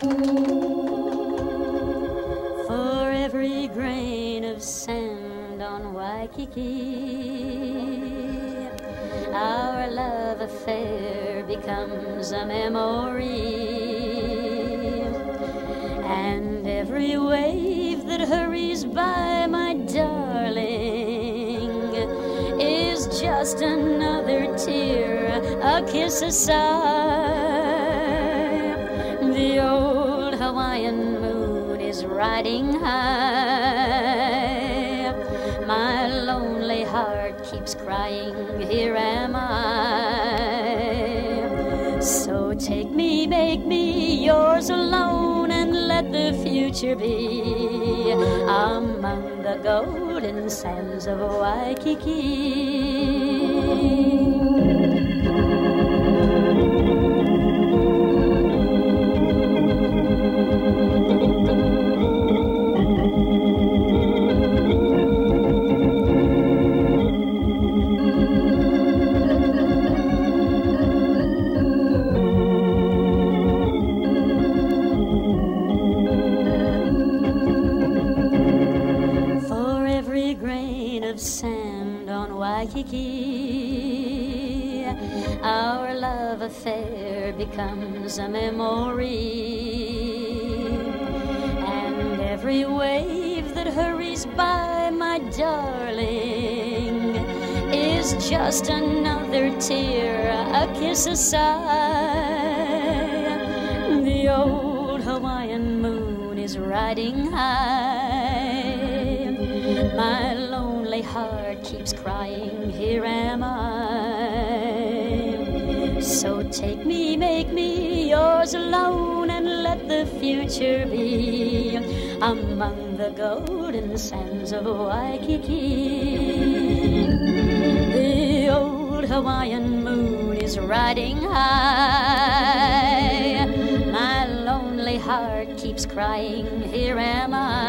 For every grain of sand on Waikiki, our love affair becomes a memory. And every wave that hurries by, my darling, is just another tear, a kiss aside. Hawaiian moon is riding high. My lonely heart keeps crying, Here am I. So take me, make me yours alone, and let the future be among the golden sands of Waikiki. Sand on Waikiki, our love affair becomes a memory. And every wave that hurries by, my darling, is just another tear, a kiss aside. The old Hawaiian moon is riding high. My lonely heart keeps crying, Here am I. So take me, make me yours alone, and let the future be among the golden sands of Waikiki. The old Hawaiian moon is riding high. My lonely heart keeps crying, Here am I.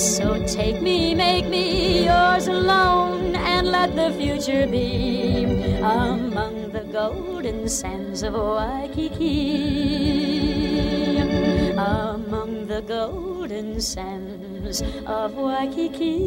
So take me, make me yours alone, and let the future be among the golden sands of Waikiki. Among the golden sands of Waikiki.